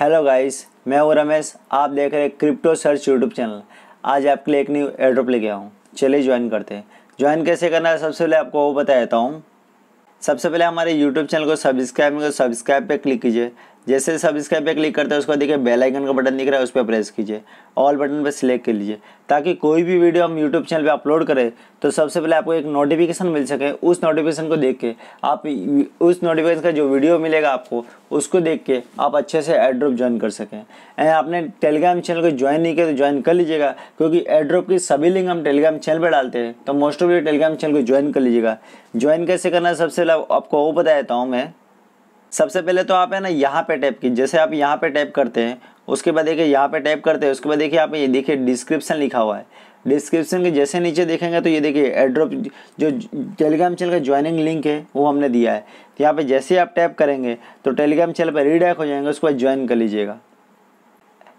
Hello guys मैं हूँ रमेश। आप देख रहे हैं क्रिप्टो सर्च यूट्यूब चैनल आज आपके लिए एक न्यू एड्रॉप लेके आया हूँ। चलिए ज्वाइन करते हैं। ज्वाइन कैसे करना है? सबसे पहले आपको वो बता देता हूँ। सबसे पहले हमारे यूट्यूब चैनल को सब्सक्राइब सब्सक्राइब पे क्लिक कीजिए। जैसे सब्सक्राइब पे क्लिक करते हैं, उसको देखिए बेल आइकन का बटन दिख रहा है, उस पर प्रेस कीजिए। ऑल बटन पर सिलेक्ट कर लीजिए, ताकि कोई भी वीडियो हम यूट्यूब चैनल पे अपलोड करें तो सबसे पहले आपको एक नोटिफिकेशन मिल सके। उस नोटिफिकेशन को देख के आप उस नोटिफिकेशन का जो वीडियो मिलेगा आपको, उसको देख के आप अच्छे से एड्रॉप ज्वाइन कर सकें। एंड आपने टेलीग्राम चैनल को ज्वाइन नहीं किया तो ज्वाइन कर लीजिएगा, क्योंकि एड्रॉप की सभी लिंक हम टेलीग्राम चैनल पर डालते हैं तो मोस्ट ऑफ़ टेलीग्राम चैनल को ज्वाइन कर लीजिएगा। ज्वाइन कैसे करना सबसे पहले आपको वो बता देता हूँ मैं। सबसे पहले तो आप है ना यहाँ पे टैप की जैसे आप यहाँ पे टैप करते हैं, उसके बाद देखिए यहाँ पे टैप करते हैं, उसके बाद देखिए आप ये देखिए डिस्क्रिप्शन लिखा हुआ है। डिस्क्रिप्शन के जैसे नीचे देखेंगे तो ये देखिए एड्रॉप जो टेलीग्राम चैनल का ज्वाइनिंग लिंक है, वो हमने दिया है। तो यहाँ पर जैसे आप टैप करेंगे तो टेलीग्राम चैनल पर रीडायक हो जाएँगे, उसके बाद ज्वाइन कर लीजिएगा।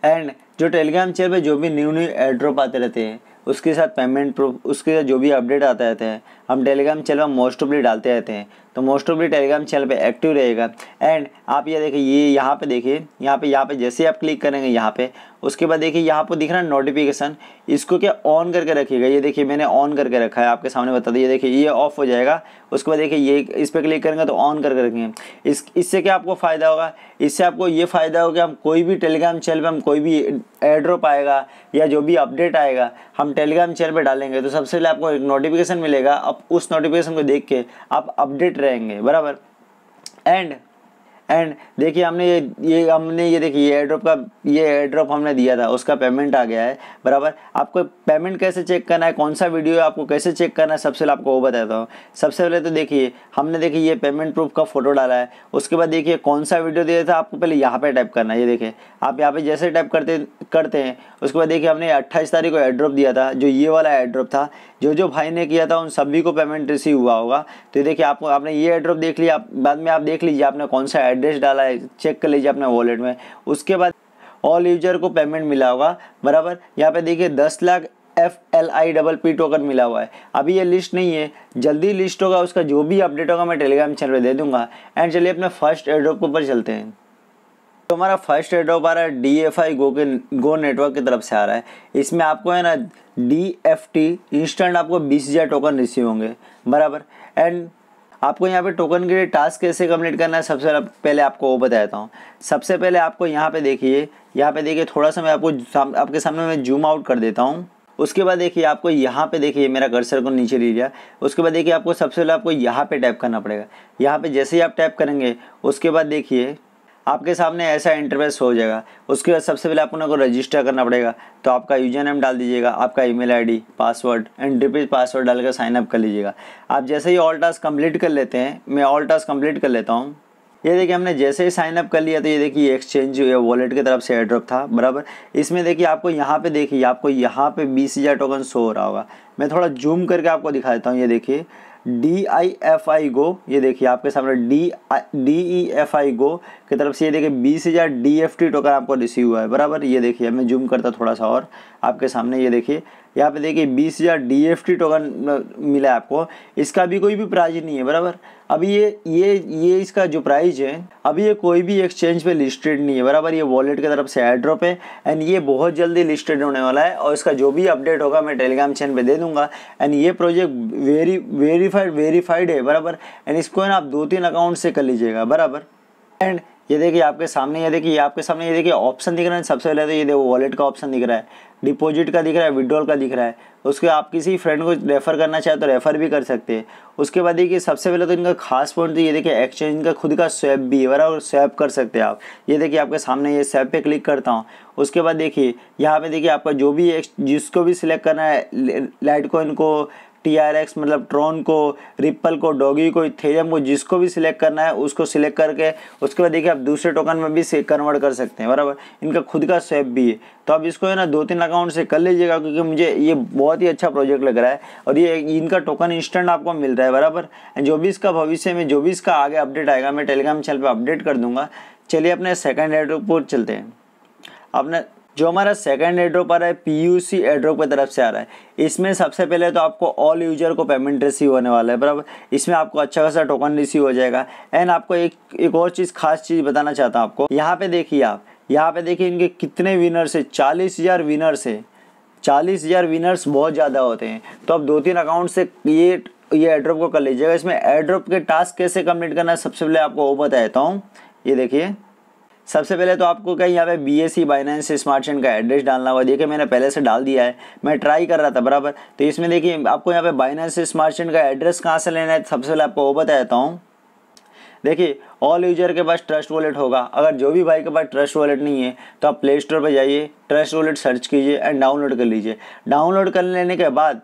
एंड जो टेलीग्राम चैनल पर जो भी न्यू न्यू एड्रॉप आते रहते हैं, उसके साथ पेमेंट प्रूफ उसके साथ जो भी अपडेट आता रहता है, हम टेलीग्राम चैनल पर मोस्ट ऑफली डालते रहते हैं। तो मोस्ट ऑफली टेलीग्राम चैनल पे एक्टिव रहेगा। एंड आप ये देखिए, ये यहाँ पे देखिए, यहाँ पे यहाँ पे जैसे आप क्लिक करेंगे यहाँ पे, उसके बाद देखिए यहाँ पर दिख रहा है नोटिफिकेशन इसको क्या ऑन करके रखिएगा? ये देखिए, मैंने ऑन करके रखा है, आपके सामने बता दिए देखिए, ये ऑफ़ हो जाएगा। उसके बाद देखिए, ये इस पर क्लिक करेंगे तो ऑन करके रखेंगे। इस, इससे क्या आपको फ़ायदा होगा? इससे आपको ये फ़ायदा होगा हम कोई भी टेलीग्राम चैनल पर हम कोई भी एड्रॉप आएगा या जो भी अपडेट आएगा, हम टेलीग्राम चैनल पे डालेंगे तो सबसे पहले आपको एक नोटिफिकेशन मिलेगा। अब उस नोटिफिकेशन को देख के आप अपडेट रहेंगे, बराबर? एंड एंड देखिए, हमने ये ये, हमने ये देखिए, ये एड्रॉप का, ये एड्रॉप हमने दिया था, उसका पेमेंट आ गया है, बराबर। आपको पेमेंट कैसे चेक करना है, कौन सा वीडियो है, आपको कैसे चेक करना है, सबसे पहले आपको वो बताता हूँ। सबसे पहले तो देखिए, हमने देखिए ये पेमेंट प्रूफ का फ़ोटो डाला है, उसके बाद देखिए कौन सा वीडियो दिया था, आपको पहले यहाँ पर टाइप करना है, ये देखिए। आप यहाँ पर जैसे टाइप करते करते हैं, उसके बाद देखिए हमने अट्ठाईस तारीख को एड्रॉप दिया था, जो ये वाला एड्रॉप था, जो जो भाई ने किया था, उन सभी को पेमेंट रिसीव हुआ होगा। तो देखिए, आपको, आपने ये एड्रॉप देख लिया बाद में आप देख लीजिए आपने कौन सा एड्रेस डाला है चेक कर लीजिए अपने वॉलेट में। उसके बाद ऑल यूज़र को पेमेंट मिला होगा, बराबर? यहाँ पे देखिए, दस lakh F L I double P token मिला हुआ है। अभी ये लिस्ट नहीं है, जल्दी लिस्ट होगा, उसका जो भी अपडेट होगा मैं टेलीग्राम चैनल पे दे दूँगा। एंड चलिए अपने फ़र्स्ट एड्रॉप के ऊपर चलते हैं। तो हमारा फ़र्स्ट एड्रॉप आ रहा है डी एफ़ आई गो के गो नेटवर्क की तरफ़ से आ रहा है। इसमें आपको है ना डी एफ़ टी इंस्टेंट आपको बीस हज़ार टोकन रिसीव होंगे। बराबर? एंड आपको यहाँ पे टोकन के लिए टास्क कैसे कंप्लीट करना है, सबसे पहले आपको वो बताता हूँ। सबसे पहले आपको यहाँ पे देखिए, यहाँ पे देखिए थोड़ा सा मैं आपको आपके सामने मैं जूम आउट कर देता हूँ। उसके बाद देखिए आपको यहाँ पे देखिए, मेरा कर्सर को नीचे ले लिया। उसके बाद देखिए आपको सबसे पहले आपको यहाँ पे टैप करना पड़ेगा। यहाँ पे जैसे ही आप टैप करेंगे, उसके बाद देखिए आपके सामने ऐसा इंटरफेस हो जाएगा। उसके बाद सबसे पहले आपको को रजिस्टर करना पड़ेगा। तो आपका यूज़र नेम डाल दीजिएगा, आपका email ID password and repeat password डालकर साइन अप कर लीजिएगा। आप जैसे ही ऑल टास्क कंप्लीट कर लेते हैं, मैं ऑल टास्क कंप्लीट कर लेता हूँ। ये देखिए, हमने जैसे ही साइन अप कर लिया तो ये देखिए एक्सचेंज वॉलेट की तरफ़ से एड्रॉप था, बराबर। इसमें देखिए, आपको यहाँ पे देखिए, आपको यहाँ पे बीस हज़ार टोकन शो हो रहा होगा। मैं थोड़ा जूम करके आपको दिखा देता हूँ, ये देखिए। डी आई एफ़ आई गो ये देखिए आपके सामने D D E F I go की तरफ़ से ये देखिए बीस हज़ार डी एफ़ टी टोकन आपको रिसीव हुआ है, बराबर? ये देखिए, मैं जूम करता थोड़ा सा और। आपके सामने ये देखिए। यहाँ पे देखिए, बीस हज़ार डी एफ़ टी टोकन मिला है आपको। इसका भी कोई भी प्राइज नहीं है, बराबर? अभी ये ये ये इसका जो प्राइज है, अभी ये कोई भी एक्सचेंज पे लिस्टेड नहीं है, बराबर? ये वॉलेट की तरफ़ से एड्रॉप है एंड ये बहुत जल्दी लिस्टेड होने वाला है, और इसका जो भी अपडेट होगा, मैं टेलीग्राम चैनल पे दे दूँगा। एंड ये प्रोजेक्ट वेरी वेरीफाइड वेरीफाइड है, बराबर? एंड इसको ना आप दो तीन अकाउंट से कर लीजिएगा, बराबर? एंड ये देखिए, आपके सामने, ये देखिए आपके सामने, ये देखिए ऑप्शन दिख रहा है सबसे पहले तो ये देखो वॉलेट का ऑप्शन दिख रहा है। डिपॉजिट का दिख रहा है विड्रॉल का दिख रहा है। उसके आप किसी फ्रेंड को रेफ़र करना चाहे तो रेफ़र भी कर सकते हैं। उसके बाद देखिए, सबसे पहले तो इनका खास पॉइंट तो ये देखिए एक्सचेंज का खुद का स्वैप भी है, बराबर स्वैप कर सकते हैं आप। ये देखिए, आपके सामने ये स्वैप पे क्लिक करता हूँ। उसके बाद देखिए, यहाँ पे देखिए, आपका जो भी जिसको भी सिलेक्ट करना है लाइट को इनको टी आर एक्स मतलब ट्रोन को रिप्पल को डॉगी को इथेरियम को, जिसको भी सिलेक्ट करना है, उसको सिलेक्ट करके, उसके बाद देखिए आप दूसरे टोकन में भी कन्वर्ट कर सकते हैं, बराबर। इनका खुद का स्वैप भी है। तो आप इसको है ना दो तीन अकाउंट से कर लीजिएगा, क्योंकि मुझे ये बहुत ही अच्छा प्रोजेक्ट लग रहा है और ये इनका टोकन इंस्टेंट आपको मिल रहा है, बराबर। जो भी इसका भविष्य में, जो भी इसका आगे अपडेट आएगा, मैं टेलीग्राम चैनल पर अपडेट कर दूँगा। चलिए अपने सेकेंड एयरपोर्ट चलते हैं। आपने जो हमारा सेकंड एड्रॉप आ रहा है पीयूसी एड्रॉप की तरफ़ से आ रहा है। इसमें सबसे पहले तो आपको ऑल यूज़र को पेमेंट रिसीव होने वाला है, बराबर? इसमें आपको अच्छा खासा टोकन रिसीव हो जाएगा। एंड आपको एक एक और चीज़, खास चीज़ बताना चाहता हूँ आपको। यहाँ पे देखिए आप, यहाँ पे देखिए इनके कितने विनर्स है। चालीस हज़ार विनर्स है। चालीस हज़ार विनर्स बहुत ज़्यादा होते हैं। तो आप दो तीन अकाउंट से ये ये एड्रॉप को कर लीजिएगा। इसमें एड्रॉप के टास्क कैसे कंप्लीट करना है, सबसे पहले आपको वो बता देता हूँ। ये देखिए। सबसे पहले तो आपको कहीं यहाँ पे B S C Binance smart chain का एड्रेस डालना होगा देखिए, मैंने पहले से डाल दिया है। मैं ट्राई कर रहा था, बराबर। तो इसमें देखिए, आपको यहाँ पे बाइनेंस स्मार्ट चेन का एड्रेस कहाँ से लेना है? सबसे पहले आपको वो बता देता हूँ। देखिए ऑल यूज़र के पास ट्रस्ट वॉलेट होगा। अगर जो भी भाई के पास ट्रस्ट वॉलेट नहीं है तो आप प्ले स्टोर पर जाइए ट्रस्ट वॉलेट सर्च कीजिए एंड डाउनलोड कर लीजिए। डाउनलोड कर लेने के बाद,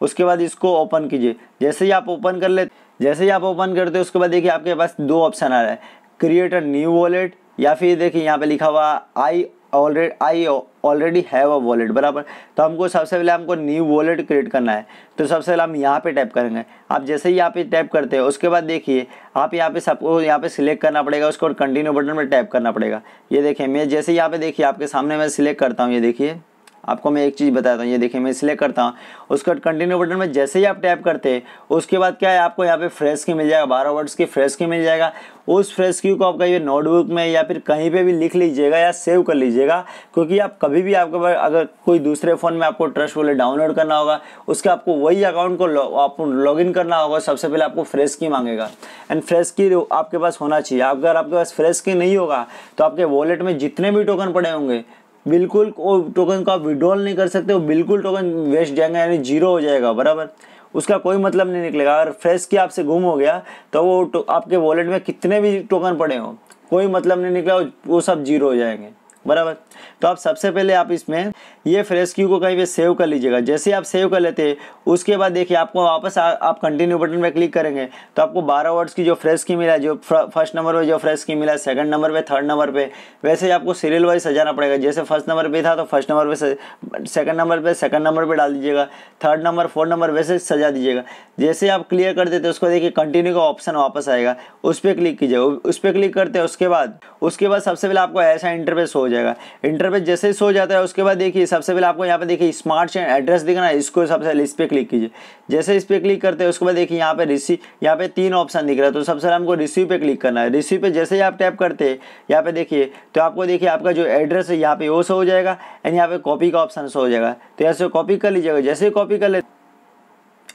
उसके बाद इसको ओपन कीजिए। जैसे ही आप ओपन कर ले, जैसे ही आप ओपन करते हो, उसके बाद देखिए आपके पास दो ऑप्शन आ रहा है। क्रिएट अ न्यू वॉलेट या फिर देखिए यहाँ पे लिखा हुआ I already I already have a wallet बराबर। तो हमको सबसे पहले हमको न्यू वॉलेट क्रिएट करना है। तो सबसे पहले हम यहाँ पे टैप करेंगे। आप जैसे ही यहाँ पे टैप करते हैं, उसके बाद देखिए, आप यहाँ पे सबको यहाँ पे सिलेक्ट करना पड़ेगा, उसको कंटिन्यू बटन पर टैप करना पड़ेगा। ये देखिए, मैं जैसे यहाँ पे देखिए, आपके सामने मैं सिलेक्ट करता हूँ, ये देखिए। आपको मैं एक चीज़ बताता हूँ ये देखिए मैं सिलेक्ट करता हूँ। उसके बाद कंटिन्यू बटन में जैसे ही आप टैप करते उसके बाद क्या है, आपको यहाँ पे फ्रेश की मिल जाएगा, बारह वर्ड्स की फ्रेश की मिल जाएगा। उस फ्रेश क्यू को आप कहीं नोटबुक में या फिर कहीं पे भी लिख लीजिएगा या सेव कर लीजिएगा, क्योंकि आप कभी भी आपके पास, अगर कोई दूसरे फ़ोन में आपको ट्रस्ट वॉलेट डाउनलोड करना होगा, उसके आपको वही अकाउंट को आप लॉग इन करना होगा, सबसे पहले आपको फ्रेश की मांगेगा। एंड फ्रेश की आपके पास होना चाहिए, अगर आपके पास फ्रेश की नहीं होगा तो आपके वॉलेट में जितने भी टोकन पड़े होंगे बिल्कुल टोकन को आप विड्रॉल नहीं कर सकते बिल्कुल टोकन वेस्ट जाएगा, यानी ज़ीरो हो जाएगा, बराबर? उसका कोई मतलब नहीं निकलेगा। अगर फ्रेश की आपसे गुम हो गया तो वो आपके वॉलेट में कितने भी टोकन पड़े हो, कोई मतलब नहीं निकला, वो सब ज़ीरो हो जाएँगे। बराबर। तो आप सबसे पहले आप इसमें ये फ्रेश क्यू को कहीं पे सेव कर लीजिएगा। जैसे आप सेव कर लेते हैं उसके बाद देखिए आपको वापस आ, आप कंटिन्यू बटन पे क्लिक करेंगे तो आपको 12 वर्ड्स की जो फ्रेश की मिला जो फ़र्स्ट नंबर पे जो फ्रेश की मिला सेकंड नंबर पे थर्ड नंबर पे वैसे ही आपको सीरियल वाइज सजाना पड़ेगा। जैसे फ़र्स्ट नंबर पे था तो फ़र्स्ट नंबर पे सेकंड नंबर पे सेकंड नंबर पर डाल दीजिएगा। थर्ड नंबर फोर्थ नंबर वैसे सजा दीजिएगा। जैसे आप क्लियर कर देते उसको देखिए कंटिन्यू का ऑप्शन वापस आएगा। उस पर क्लिक कीजिए। उस पर क्लिक करते हैं उसके बाद उसके बाद सबसे पहले आपको ऐसा इंटरफेस हो जाएगा। इंटरफेस जैसे ही सो जाता है, उसके बाद देखिए, सबसे पहले आपको यहाँ पे देखिए स्मार्ट चेन एड्रेस दिखना है, इसको सबसे पहले इस पर क्लिक कीजिए। जैसे इस पर क्लिक करते हैं, उसके बाद देखिए, यहाँ पे रिसीव यहाँ पे तीन ऑप्शन दिख रहा है तो सबसे पहले हमको रिसीव पे क्लिक करना है। रिसीव पे जैसे ही आप टैप करते हैं, यहाँ पे देखिए तो आपको देखिए, आपका जो एड्रेस है, यहाँ पे वो सो हो जाएगा एंड यहाँ पे कॉपी का ऑप्शन सो हो जाएगा। तो ऐसे कॉपी कर लीजिएगा, जैसे ही कॉपी कर ले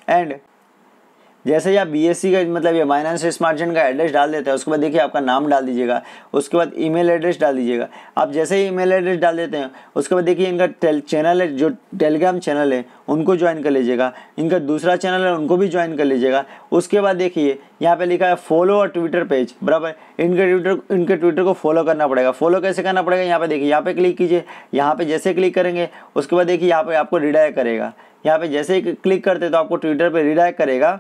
एंड जैसे ही आप बी का मतलब ये माइनेंस स्मार्ट का एड्रेस डाल देते हैं, उसके बाद देखिए आपका नाम डाल दीजिएगा, उसके बाद ईमेल एड्रेस डाल दीजिएगा। आप जैसे ही ईमेल एड्रेस डाल देते हैं, उसके बाद देखिए इनका चैनल है जो टेलीग्राम चैनल है, उनको ज्वाइन कर लीजिएगा। इनका दूसरा चैनल है, उनको भी ज्वाइन कर लीजिएगा। उसके बाद देखिए, यहाँ पे लिखा है फॉलो और ट्विटर पेज बराबर। इनके ट्विटर इनके ट्विटर को फॉलो करना पड़ेगा। फॉलो कैसे करना पड़ेगा? यहाँ पे देखिए, यहाँ पे क्लिक कीजिए। यहाँ पे जैसे क्लिक करेंगे, उसके बाद देखिए यहाँ पे आपको रिडायरेक्ट करेगा। यहाँ पे जैसे ही क्लिक करते तो आपको ट्विटर पे रिडायरेक्ट करेगा।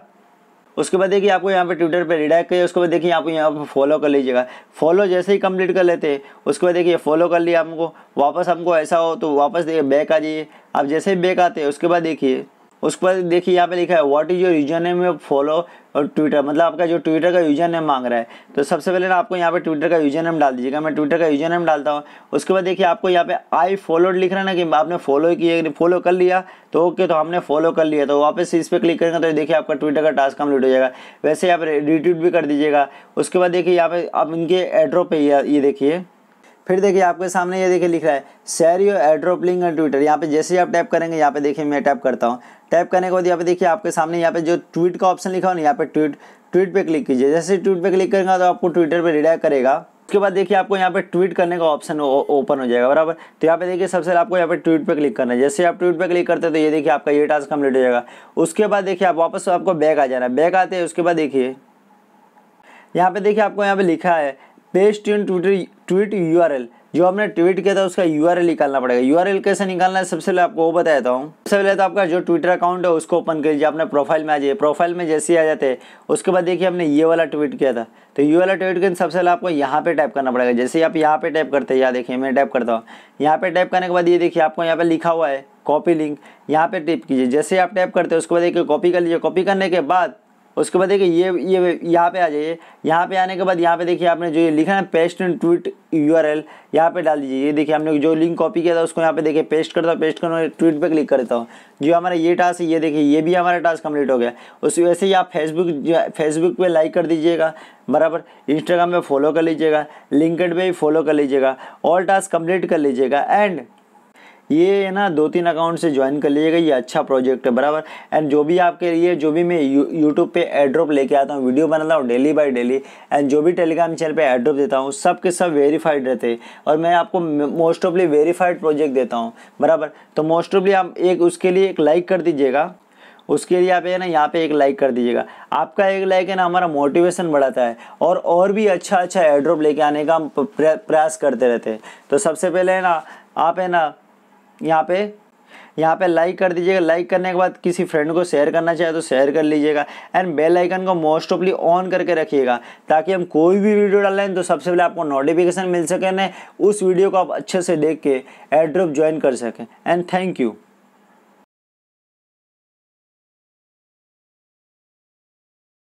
उसके बाद देखिए, आपको यहाँ पे ट्विटर पे रिडायक करिए, उसके बाद देखिए, आपको यहाँ पर फॉलो कर लीजिएगा। फॉलो जैसे ही कंप्लीट कर लेते हैं उसके बाद देखिए फॉलो कर लिया हमको वापस हमको ऐसा हो तो वापस देखिए बैक आ जाइए। आप जैसे ही बैक आते हैं उसके बाद देखिए उसके बाद देखिए यहाँ पे लिखा है what is your user name follow और ट्विटर मतलब आपका जो ट्विटर का यूज़र नेम मांग रहा है। तो सबसे पहले ना आपको यहाँ पे ट्विटर का यूज़र नेम डाल दीजिएगा। मैं ट्विटर का यूज़र नेम डालता हूँ। उसके बाद देखिए आपको यहाँ पे आई फॉलोड लिख रहा है ना कि आपने फॉलो किए फॉलो कर लिया तो ओके तो हमने फॉलो कर लिया। तो वापस इस पर क्लिक करेंगे तो देखिए आपका ट्विटर का टास्क कंप्लीट हो जाएगा। वैसे आप रिट्वीट भी कर दीजिएगा। उसके बाद देखिए यहाँ पे आप इनके एड्रो पे ये देखिए। फिर देखिए आपके सामने ये देखिए लिख रहा है share your airdrop link and Twitter यहाँ पे जैसे ही आप टैप करेंगे यहाँ पे देखिए मैं टैप करता हूँ टैप करने के बाद यहाँ पे देखिए आपके सामने यहाँ पे जो ट्वीट का ऑप्शन लिखा हो ना यहाँ पे ट्वीट ट्वीट पे क्लिक कीजिए जैसे ट्वीट पे क्लिक करेंगे तो आपको ट्विटर पे रिडायरेक्ट करेगा उसके बाद देखिए आपको यहाँ पे ट्वीट करने का ऑप्शन ओपन हो जाएगा बराबर तो यहाँ पे देखिए सबसे आपको यहाँ पे ट्वीट पे क्लिक करना है जैसे आप ट्वीट पे क्लिक करते हैं तो ये देखिए आपका ये टास्क कंप्लीट हो जाएगा उसके बाद देखिए आप वापस आपको बैक आ जाना है बैक आते हैं उसके बाद देखिए यहाँ पे देखिए आपको यहाँ पे लिखा है paste in Twitter tweet URL जो आपने ट्वीट किया था, उसका यूआरएल निकालना पड़ेगा। यूआरएल कैसे निकालना है, सबसे पहले आपको वो बता हूँ। सबसे पहले तो आपका जो ट्विटर अकाउंट है, उसको ओपन कर लीजिए अपने प्रोफ़ाइल में आ जाइए। प्रोफ़ाइल में जैसे ही आ जाते हैं उसके बाद देखिए हमने ये वाला ट्वीट किया था। तो ये वाला ट्वीट के सबसे पहले आपको यहाँ पे टाइप करना पड़ेगा। जैसे ही आप यहाँ पे टाइप करते हैं, यहाँ देखिए मैं टाइप करता हूँ। यहाँ पे टाइप करने के बाद ये देखिए, आपको यहाँ पे लिखा हुआ है कॉपी लिंक यहाँ पे टाइप कीजिए। जैसे आप टाइप करते हैं, उसके बाद देखिए कॉपी कर लीजिए। कॉपी करने के बाद उसके बाद देखिए ये ये यहाँ पे आ जाइए। यहाँ पे आने के बाद यहाँ पे देखिए आपने जो ये लिखा है paste and tweet U R L यहाँ पर डाल दीजिए। ये देखिए हमने जो लिंक कॉपी किया था, उसको यहाँ पे देखिए पेस्ट करता हूँ पेस्ट करना ट्वीट पे क्लिक करता हूँ। जो हमारा ये टास्क है, ये देखिए, ये भी हमारा टास्क कंप्लीट हो गया। उस वैसे ही आप फेसबुक फेसबुक पर लाइक कर दीजिएगा, बराबर। इंस्टाग्राम पे फॉलो कर लीजिएगा लिंकड पे भी फॉलो कर लीजिएगा ऑल टास्क कंप्लीट कर लीजिएगा एंड ये ना दो तीन अकाउंट से ज्वाइन कर लीजिएगा, ये अच्छा प्रोजेक्ट है, बराबर। एंड जो भी आपके लिए, जो भी मैं यूट्यूब पे एड्रॉप लेके आता हूँ वीडियो बनाता हूँ डेली बाय डेली एंड जो भी टेलीग्राम चैनल पे एड्रॉप देता हूँ, सब के सब वेरीफाइड रहते हैं। और मैं आपको मोस्ट ऑफली वेरीफाइड प्रोजेक्ट देता हूँ, बराबर। तो मोस्ट ऑफली आप एक, उसके लिए एक लाइक कर दीजिएगा। उसके लिए आप है ना यहाँ पे एक लाइक कर दीजिएगा। आपका एक लाइक है ना, हमारा मोटिवेशन बढ़ाता है, और और भी अच्छा अच्छा एड्रॉप लेके आने का हम प्रयास करते रहते हैं। तो सबसे पहले है ना, आप है ना यहाँ पे यहाँ पे लाइक कर दीजिएगा। लाइक करने के बाद किसी फ्रेंड को शेयर करना चाहे तो शेयर कर लीजिएगा। एंड बेल आइकन को मोस्ट ऑफली ऑन करके रखिएगा, ताकि हम कोई भी वीडियो डालें तो सबसे पहले आपको नोटिफिकेशन मिल सके ना उस वीडियो को आप अच्छे से देख के एड्रॉप ज्वाइन कर सकें। And thank you